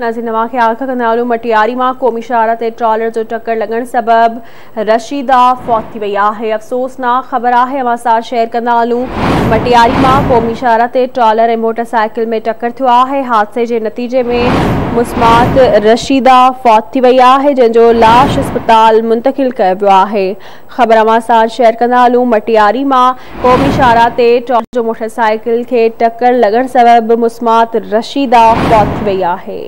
नाज़िन नवा के आख कंदा मटियारी माँ क़ौमी शाहरा ते ट्रॉलर जो टक्कर लॻण सबब रशीदा फौत थी वई आहे। अफ़सोसनाक ख़बर आहे, अवां शेयर कंदा मटियारी माँ क़ौमी शाहरा ते ट्रॉलर ऐं मोटरसाइकिल में टक्कर थियो आहे। हादसे जे नतीजे में मुस्मात रशीदा फौत थी वई आहे, जंहिंजो लाश अस्पताल मुंतकिल कयो वियो आहे। ख़बर अवां शेयर कंदा मटियारी माँ क़ौमी शाहरा ते ट्रॉलर जो मोटरसाइकिल खे टक्कर लॻण सबब मुस्मात रशीदा फौत थी वई आहे।